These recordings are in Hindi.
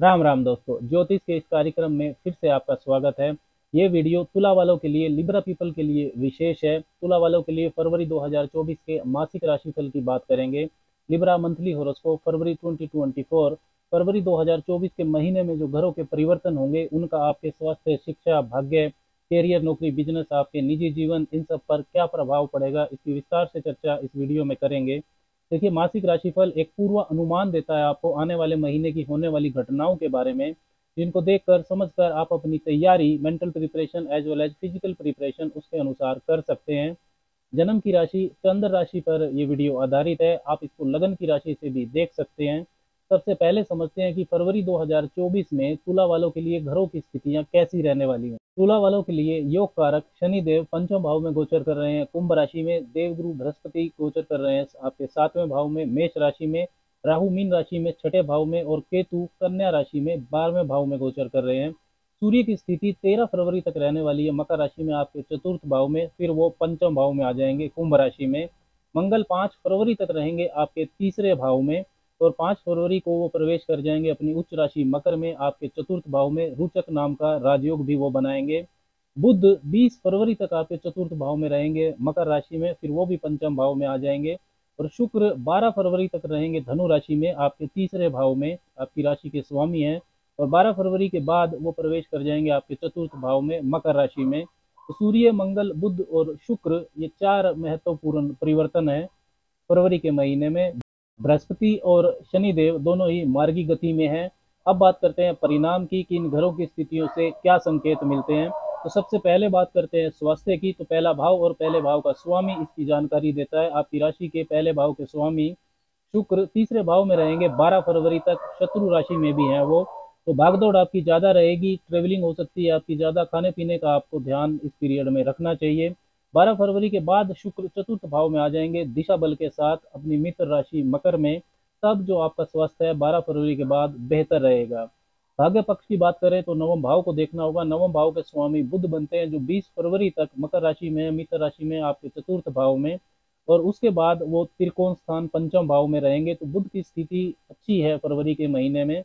राम राम दोस्तों, ज्योतिष के इस कार्यक्रम में फिर से आपका स्वागत है। ये वीडियो तुला वालों के लिए लिब्रा पीपल के लिए विशेष है। तुला वालों के लिए फरवरी 2024 के मासिक राशिफल की बात करेंगे। लिब्रा मंथली होरोस्कोप फरवरी 2024 फरवरी 2024 के महीने में जो घरों के परिवर्तन होंगे, उनका आपके स्वास्थ्य, शिक्षा, भाग्य कैरियर नौकरी बिज़नेस आपके निजी जीवन, इन सब पर क्या प्रभाव पड़ेगा, इसकी विस्तार से चर्चा इस वीडियो में करेंगे। देखिए, मासिक राशिफल एक पूर्व अनुमान देता है आपको आने वाले महीने की होने वाली घटनाओं के बारे में, जिनको देखकर, समझकर आप अपनी तैयारी mental preparation as well as physical preparation उसके अनुसार कर सकते हैं। जन्म की राशि, चंद्र राशि पर यह वीडियो आधारित है, आप इसको लगन की राशि से भी देख सकते हैं। सबसे पहले समझते हैं कि फरवरी 2024 में तुला वालों के लिए घरों की स्थितियाँ कैसी रहने वाली हैं। तुला वालों के लिए योग कारक शनि देव पंचम भाव में गोचर कर रहे हैं, कुंभ राशि में देवगुरु बृहस्पति गोचर कर रहे हैं, आपके सातवें भाव में मेष राशि में राहु, मीन राशि में छठे भाव में और केतु, कन्या राशि में बारहवें भाव में गोचर कर रहे हैं। सूर्य की स्थिति तेरह फरवरी तक रहने वाली है, मकर राशि में आपके चतुर्थ भाव में, फिर वो पंचम भाव में आ जाएँगे, कुंभ राशि में। मंगल पाँच फरवरी तक रहेंगे आपके तीसरे भाव में और पाँच फरवरी को वो प्रवेश कर जाएँगे अपनी उच्च राशि मकर में, आपके चतुर्थ भाव में, रुचक नाम का राजयोग भी वो बनाएँगे। बुद्ध 20 फरवरी तक आपके चतुर्थ भाव में रहेंगे, मकर राशि में फिर वो भी पंचम भाव में आ जाएँगे और शुक्र 12 फरवरी तक रहेंगे धनु राशि में, आपके तीसरे भाव में, आपकी राशि के स्वामी हैं और 12 फरवरी के बाद वो प्रवेश कर जाएँगे आपके चतुर्थ भाव में, मकर राशि में। तो सूर्य, मंगल बुद्ध और शुक्र, ये चार महत्वपूर्ण परिवर्तन है फरवरी के महीने में। बृहस्पति और शनिदेव दोनों ही मार्गी गति में हैं। अब बात करते हैं परिणाम की कि इन घरों की स्थितियों से क्या संकेत मिलते हैं। तो सबसे पहले बात करते हैं स्वास्थ्य की। तो पहला भाव और पहले भाव का स्वामी इसकी जानकारी देता है। आपकी राशि के पहले भाव के स्वामी शुक्र तीसरे भाव में रहेंगे। 12 फरवरी तक शत्रु राशि में भी हैं वो। तो भागदौड़ आपकी ज़्यादा रहेगी। ट्रेवलिंग हो सकती है। आपकी ज़्यादा खाने पीने का आपको ध्यान इस पीरियड में रखना चाहिए। 12 फरवरी के बाद शुक्र चतुर्थ भाव में आ जाएँगे। दिशा बल के साथ अपनी मित्र राशि मकर में, तब जो आपका स्वास्थ्य है 12 फरवरी के बाद बेहतर रहेगा। भाग्य पक्ष की बात करें तो नवम भाव को देखना होगा। नवम भाव के स्वामी बुद्ध बनते हैं, जो 20 फरवरी तक मकर राशि में मित्र राशि में आपके चतुर्थ भाव में, और उसके बाद वो त्रिकोण स्थान पंचम भाव में रहेंगे। तो बुद्ध की स्थिति अच्छी है फरवरी के महीने में।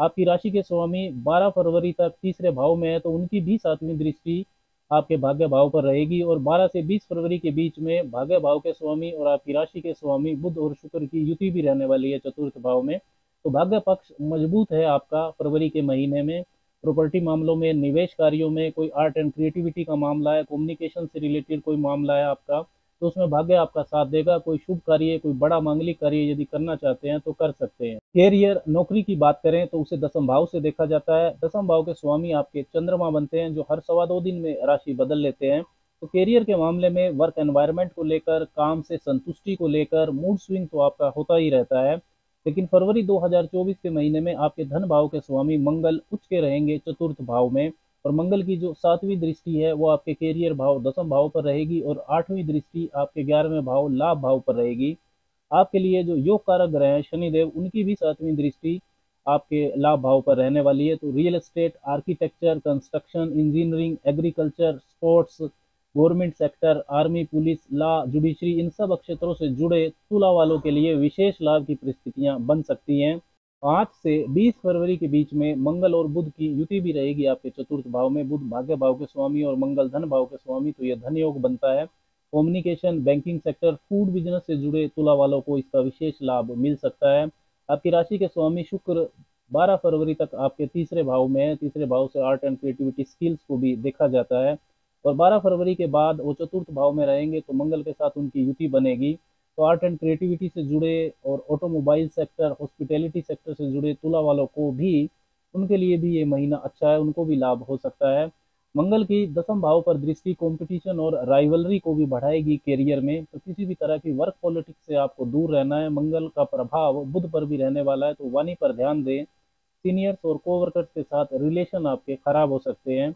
आपकी राशि के स्वामी 12 फरवरी तक तीसरे भाव में है तो उनकी भी सातवीं दृष्टि आपके भाग्य भाव पर रहेगी और 12 से 20 फरवरी के बीच में भाग्य भाव के स्वामी और आपकी राशि के स्वामी बुद्ध और शुक्र की युति भी रहने वाली है चतुर्थ भाव में। तो भाग्य पक्ष मज़बूत है आपका फरवरी के महीने में। प्रॉपर्टी मामलों में, निवेश कार्यों में कोई आर्ट एंड क्रिएटिविटी का मामला है कम्युनिकेशन से रिलेटेड कोई मामला है आपका। तो उसमें भाग्य आपका साथ देगा। कोई शुभ कार्य, कोई बड़ा मांगलिक कार्य यदि करना चाहते हैं तो कर सकते हैं। कैरियर नौकरी की बात करें तो उसे दसम भाव से देखा जाता है। दसम भाव के स्वामी आपके चंद्रमा बनते हैं, जो हर सवा दो दिन में राशि बदल लेते हैं। तो कैरियर के मामले में वर्क एनवायरनमेंट को लेकर, काम से संतुष्टि को लेकर मूड स्विंग तो आपका होता ही रहता है। लेकिन फरवरी 2024 के महीने में आपके धन भाव के स्वामी मंगल उच्च के रहेंगे चतुर्थ भाव में। और मंगल की जो सातवीं दृष्टि है, वो आपके कैरियर भाव, दसम भाव पर रहेगी और आठवीं दृष्टि आपके ग्यारहवें भाव, लाभ भाव पर रहेगी। आपके लिए जो योग कारक ग्रह हैं, शनिदेव, उनकी भी सातवीं दृष्टि आपके लाभ भाव पर रहने वाली है। तो real estate architecture construction engineering agriculture sports government sector army police law judiciary इन सब क्षेत्रों से जुड़े, तुला वालों के लिए विशेष लाभ की परिस्थितियाँ बन सकती हैं। पाँच से बीस फरवरी के बीच में मंगल और बुध की युति भी रहेगी आपके चतुर्थ भाव में। बुध भाग्य भाव के स्वामी और मंगल धन भाव के स्वामी तो यह धन योग बनता है। Communication banking sector food business से जुड़े तुला वालों को इसका विशेष लाभ मिल सकता है। आपकी राशि के स्वामी शुक्र 12 फरवरी तक आपके तीसरे भाव में है। तीसरे भाव से आर्ट एंड क्रिएटिविटी स्किल्स को भी देखा जाता है। और 12 फरवरी के बाद वो चतुर्थ भाव में रहेंगे तो मंगल के साथ उनकी युति बनेगी। तो आर्ट एंड क्रिएटिविटी से जुड़े और ऑटोमोबाइल सेक्टर, हॉस्पिटैलिटी सेक्टर से जुड़े तुला वालों को भी उनके लिए भी ये महीना अच्छा है, उनको भी लाभ हो सकता है। मंगल की दसम भाव पर दृष्टि कंपटीशन और राइवलरी को भी बढ़ाएगी कैरियर में। तो किसी भी तरह की वर्क पॉलिटिक्स से आपको दूर रहना है। मंगल का प्रभाव बुध पर भी रहने वाला है तो वाणी पर ध्यान दें। सीनियर्स और कोवर्कर्स के साथ रिलेशन आपके खराब हो सकते हैं।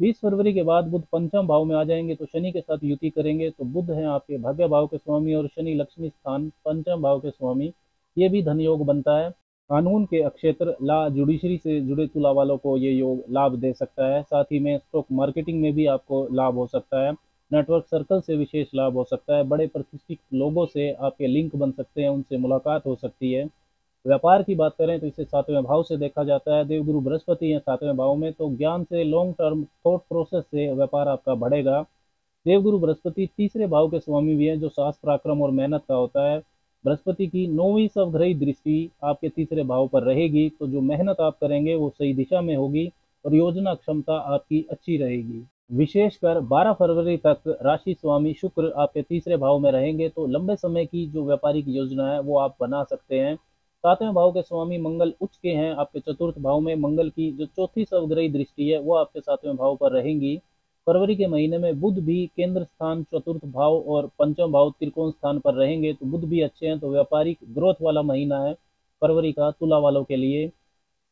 बीस फरवरी के बाद बुद्ध पंचम भाव में आ जाएँगे तो शनि के साथ युति करेंगे तो बुद्ध हैं आपके भाग्य भाव के स्वामी और शनि लक्ष्मी स्थान पंचम भाव के स्वामी। ये भी धन योग बनता है। कानून के क्षेत्र ला जुडिशरी से जुड़े तुला वालों को ये योग लाभ दे सकता है। साथ ही में स्टॉक मार्केटिंग में भी आपको लाभ हो सकता है। नेटवर्क सर्कल से विशेष लाभ हो सकता है। बड़े प्रतिष्ठित लोगों से आपके लिंक बन सकते हैं, उनसे मुलाकात हो सकती है। व्यापार की बात करें तो इसे सातवें भाव से देखा जाता है। देवगुरु बृहस्पति है सातवें भाव में तो ज्ञान से लॉन्ग टर्म थॉट प्रोसेस से व्यापार आपका बढ़ेगा। देवगुरु बृहस्पति तीसरे भाव के स्वामी भी हैं, जो साहस पराक्रम और मेहनत का होता है। बृहस्पति की नौवीं सवग्रही दृष्टि आपके तीसरे भाव पर रहेगी तो जो मेहनत आप करेंगे वो सही दिशा में होगी और योजना क्षमता आपकी अच्छी रहेगी। विशेषकर 12 फरवरी तक राशि स्वामी शुक्र आपके तीसरे भाव में रहेंगे तो लंबे समय की जो व्यापारिक योजना है वो आप बना सकते हैं। सातवें भाव के स्वामी मंगल उच्च के हैं। आपके चतुर्थ भाव में मंगल की जो चौथी सवग्रही दृष्टि है, वो आपके सातवें भाव पर रहेंगी। फरवरी के महीने में बुध भी केंद्र स्थान, चतुर्थ भाव और पंचम भाव त्रिकोण स्थान पर रहेंगे। तो बुध भी अच्छे हैं तो व्यापारिक ग्रोथ वाला महीना है फरवरी का तुला वालों के लिए।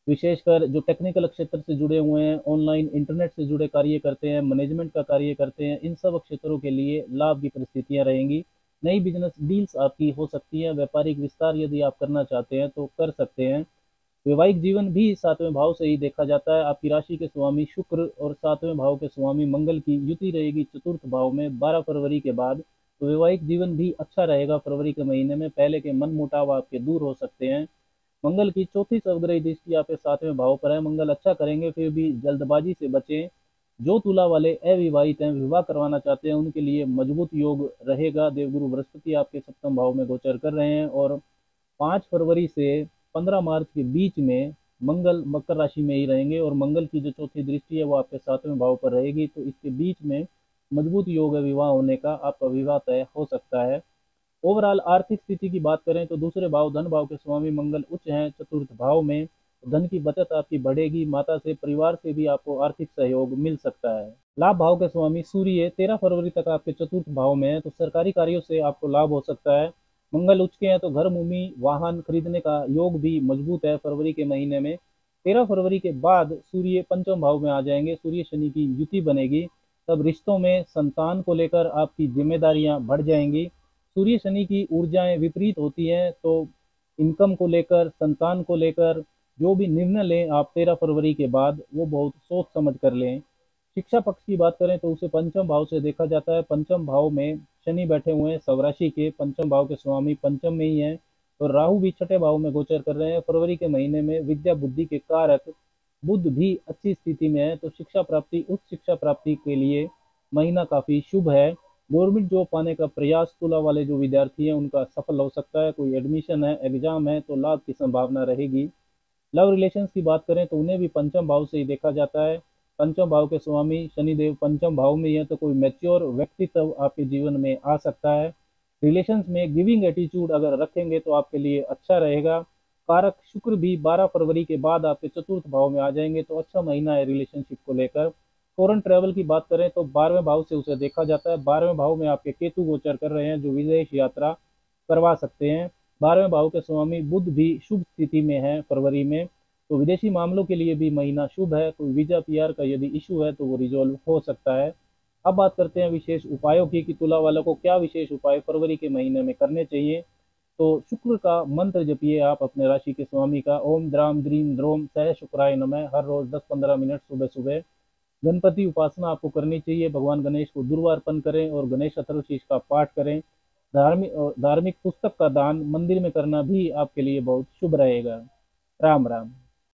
विशेषकर जो टेक्निकल क्षेत्र से जुड़े हुए हैं ऑनलाइन इंटरनेट से जुड़े कार्य करते हैं मैनेजमेंट का कार्य करते हैं, इन सब क्षेत्रों के लिए लाभ की परिस्थितियाँ रहेंगी। नई बिज़नेस डील्स आपकी हो सकती है, व्यापारिक विस्तार यदि आप करना चाहते हैं तो कर सकते हैं। वैवाहिक जीवन भी सातवें भाव से ही देखा जाता है। आपकी राशि के स्वामी शुक्र और सातवें भाव के स्वामी मंगल की युति रहेगी चतुर्थ भाव में 12 फरवरी के बाद। तो वैवाहिक जीवन भी अच्छा रहेगा फरवरी के महीने में। पहले के मन मुटाव आपके दूर हो सकते हैं। मंगल की चौथी सवग्रही दृष्टि आपके सातवें भाव पर है। मंगल अच्छा करेंगे, फिर भी जल्दबाजी से बचें। जो तुला वाले अविवाहित हैं, विवाह करवाना चाहते हैं, उनके लिए मज़बूत योग रहेगा। देवगुरु बृहस्पति आपके सप्तम भाव में गोचर कर रहे हैं और पाँच फरवरी से पंद्रह मार्च के बीच में मंगल मकर राशि में ही रहेंगे और मंगल की जो चौथी दृष्टि है, वो आपके सातवें भाव पर रहेगी। तो इसके बीच में मज़बूत योग है, विवाह होने का आपका विवाह तय हो सकता है। ओवरऑल आर्थिक स्थिति की बात करें तो दूसरे भाव, धन भाव के स्वामी मंगल उच्च हैं। चतुर्थ भाव में धन की बचत आपकी बढ़ेगी, माता से, परिवार से भी आपको आर्थिक सहयोग मिल सकता है। लाभ भाव के स्वामी, सूर्य, तेरह फरवरी तक आपके चतुर्थ भाव में है तो सरकारी कार्यों से आपको लाभ हो सकता है। मंगल उच्च के हैं तो घर, भूमि, वाहन खरीदने का योग भी मज़बूत है फरवरी के महीने में। तेरह फरवरी के बाद सूर्य पंचम भाव में आ जाएँगे, सूर्य शनि की युति बनेगी, तब रिश्तों में संतान को लेकर आपकी जिम्मेदारियाँ बढ़ जाएँगी। सूर्य शनि की ऊर्जाएँ विपरीत होती हैं तो इनकम को लेकर, संतान को लेकर जो भी निर्णय लें आप तेरह फरवरी के बाद, वो बहुत सोच समझ कर लें। शिक्षा पक्ष की बात करें तो उसे पंचम भाव से देखा जाता है। पंचम भाव में शनि बैठे हुए हैं सवराशि के पंचम भाव के स्वामी पंचम में ही हैं। और तो राहु भी छठे भाव में गोचर कर रहे हैं। फरवरी के महीने में विद्या बुद्धि के कारक बुद्ध भी अच्छी स्थिति में है। तो शिक्षा प्राप्ति, उच्च शिक्षा प्राप्ति के लिए महीना काफ़ी शुभ है। गवर्नमेंट जॉब पाने का प्रयास तुला वाले जो विद्यार्थी हैं, उनका सफल हो सकता है। कोई एडमिशन है, एग्ज़ाम है तो लाभ की संभावना रहेगी। लव रिलेशंस की बात करें तो उन्हें भी पंचम भाव से ही देखा जाता है। पंचम भाव के स्वामी शनिदेव पंचम भाव में है तो कोई मेच्योर व्यक्तित्व आपके जीवन में आ सकता है। रिलेशंस में गिविंग एटीट्यूड अगर रखेंगे तो आपके लिए अच्छा रहेगा। कारक शुक्र भी 12 फरवरी के बाद आपके चतुर्थ भाव में आ जाएँगे तो अच्छा महीना है रिलेशनशिप को लेकर। फॉरन ट्रेवल की बात करें तो बारहवें भाव से उसे देखा जाता है। बारहवें भाव में आपके केतु गोचर कर रहे हैं जो विदेश यात्रा करवा सकते हैं। बारहवें भाव के स्वामी बुद्ध भी शुभ स्थिति में है फरवरी में। तो विदेशी मामलों के लिए भी महीना शुभ है, कोई वीज़ा पीआर का यदि इशू है तो वो रिजोल्व हो सकता है। अब बात करते हैं विशेष उपायों की कि तुला वालों को क्या विशेष उपाय फरवरी के महीने में करने चाहिए। तो शुक्र का मंत्र जपिए आप अपने राशि के स्वामी का। ओम द्राम द्रीम द्रोम सह शुक्राय नमः। हर रोज 10-15 मिनट सुबह सुबह गणपति उपासना आपको करनी चाहिए। भगवान गणेश को दुर्वार्पण करें और गणेश अथर्वशीष का पाठ करें। धार्मिक धार्मिक पुस्तक का दान मंदिर में करना भी आपके लिए बहुत शुभ रहेगा। राम राम।